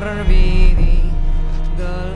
torbidi del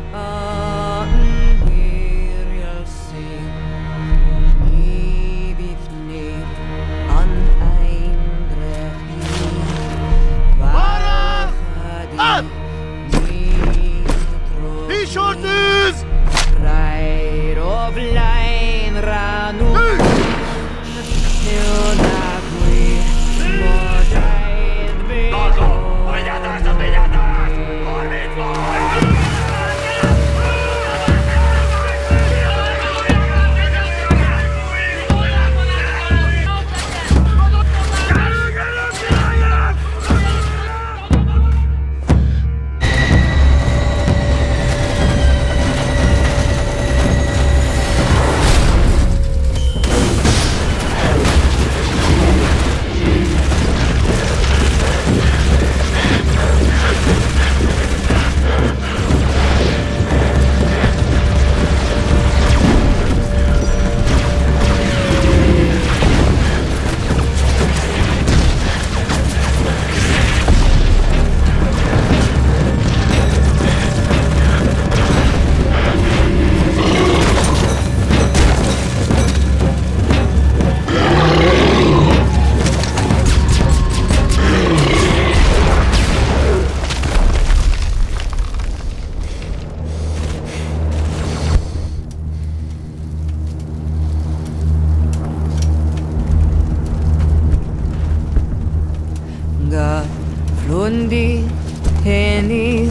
kundi heni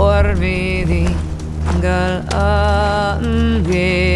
orvidi gal veril